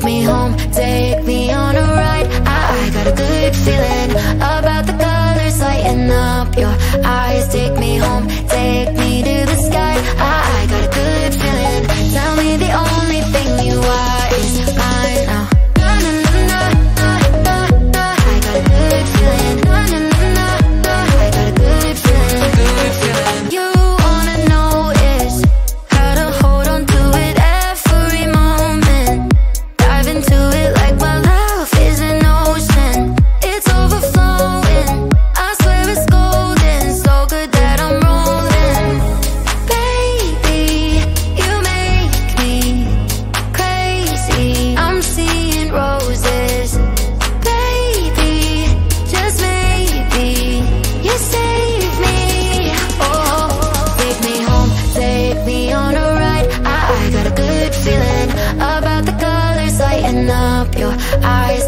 Take me home, take me on a ride. I, I got a good feeling about the colors lighting up your eyes. Take me home, take me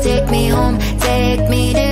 Take me home, take me there.